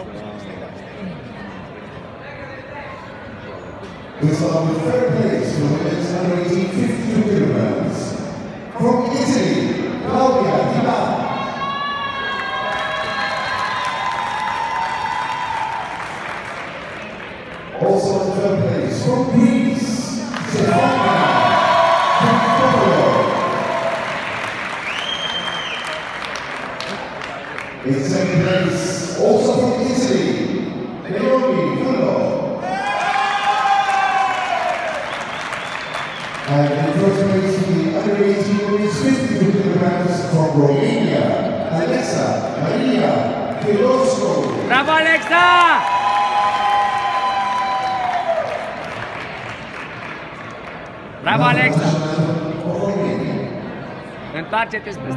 It's on the third place for women's under 18, 52 kilograms. From Italy, Claudia Di also in third place from Greece, Stefania Kakoro. In second place, also from Uh, and in first place, the under 18 women's 52 kilograms from Romania, Alexa Maria Filosco. ¡Bravo, Alexa! ¡Bravo, Alexa! Întoarce-te spre.